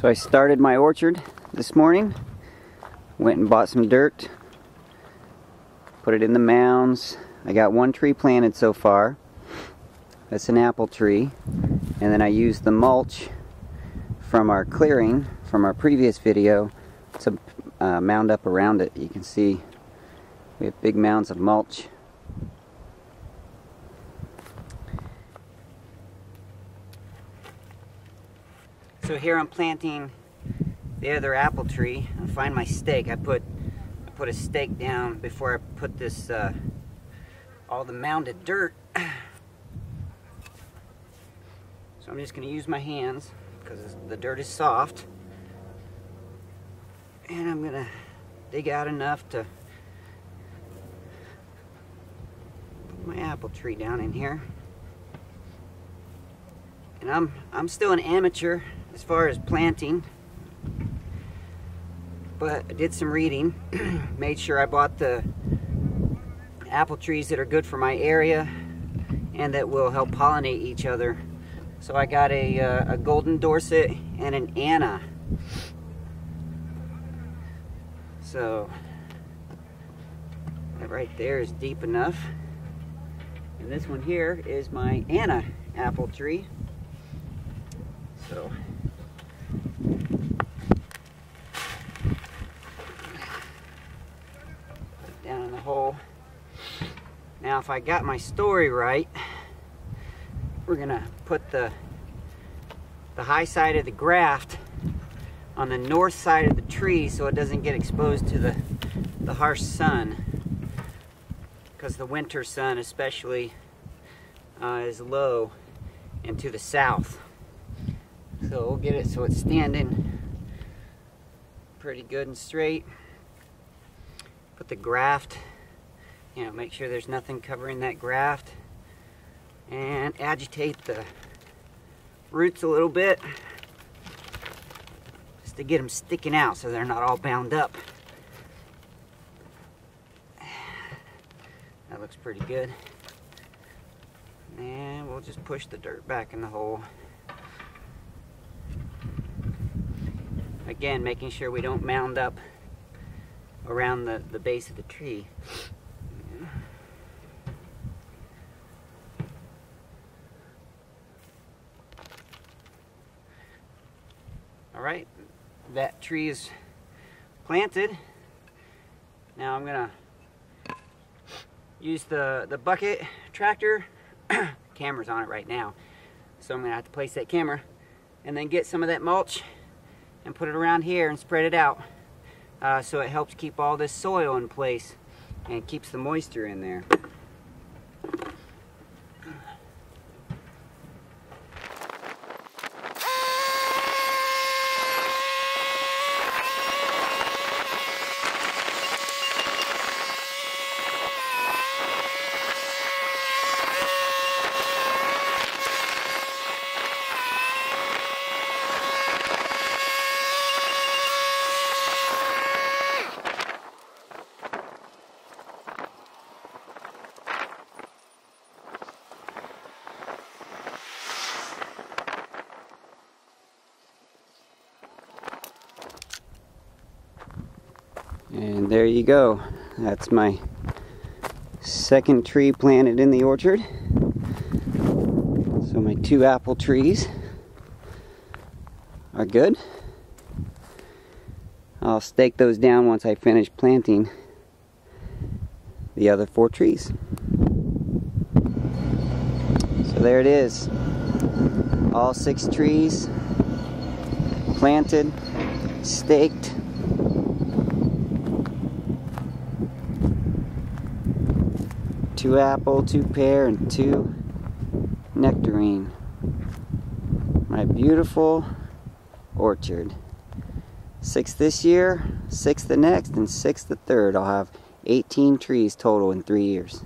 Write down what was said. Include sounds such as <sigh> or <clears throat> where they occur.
So I started my orchard this morning. Went and bought some dirt. Put it in the mounds. I got one tree planted so far. That's an apple tree. And then I used the mulch from our clearing from our previous video to uh, mound up around it. You can see we have big mounds of mulch. So here I'm planting the other apple tree. I find my stake. I put I put a stake down before I put this uh, all the mounded dirt. <clears throat> So I'm just going to use my hands because the dirt is soft. And I'm going to dig out enough to put my apple tree down in here. And I'm I'm still an amateur as far as planting. But I did some reading, <clears throat> made sure I bought the apple trees that are good for my area and that will help pollinate each other. So I got a, uh, a golden Dorsett and an Anna. So that right there is deep enough. And this one here is my Anna apple tree. So down in the hole. Now if I got my story right, we're gonna put the the high side of the graft on the north side of the tree so it doesn't get exposed to the the harsh sun because the winter sun especially uh, is low and to the south so we'll get it so it's standing pretty good and straight put the graft you know make sure there's nothing covering that graft and agitate the roots a little bit just to get them sticking out so they're not all bound up. That looks pretty good. And we'll just push the dirt back in the hole. Again, making sure we don't mound up around the, the base of the tree. All right, that tree is planted. Now I'm gonna use the, the bucket tractor. <coughs> Camera's on it right now. So I'm gonna have to place that camera and then get some of that mulch and put it around here and spread it out. Uh, so it helps keep all this soil in place and keeps the moisture in there. And there you go. That's my second tree planted in the orchard. So my two apple trees are good. I'll stake those down once I finish planting the other four trees. So there it is. All six trees planted, staked, two apple, two pear, and two nectarine. My beautiful orchard. Six this year, six the next, and six the third. I'll have 18 trees total in three years.